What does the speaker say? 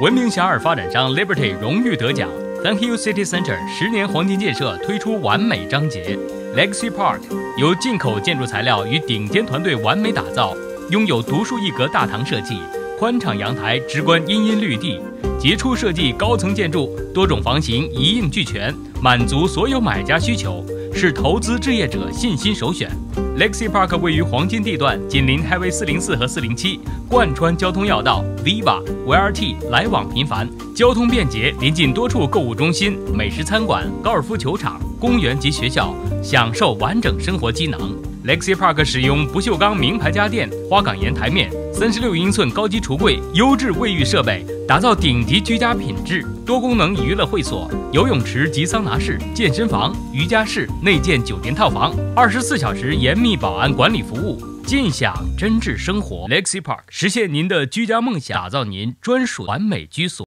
闻名遐迩发展商 Liberty 荣誉得奖，Thank You City Center 十年黄金建设推出完美章节，Legacy Park 由进口建筑材料与顶尖团队完美打造，拥有独树一格大堂设计，宽敞阳台直观茵茵绿地，杰出设计高层建筑，多种房型一应俱全，满足所有买家需求，是投资置业者信心首选。Lexi Park 位于黄金地段，紧邻 Highway 四零四和四零七，贯穿交通要道，Viva、VRT 来往频繁，交通便捷，临近多处购物中心、美食餐馆、高尔夫球场、公园及学校，享受完整生活机能。Lexi Park 使用不锈钢名牌家电、花岗岩台面、三十六英寸高级橱柜、优质卫浴设备，打造顶级居家品质。多功能娱乐会所、游泳池及桑拿室、健身房、瑜伽室、内建酒店套房，二十四小时严密保安管理服务，尽享真挚生活。Lexi Park 实现您的居家梦想，打造您专属完美居所。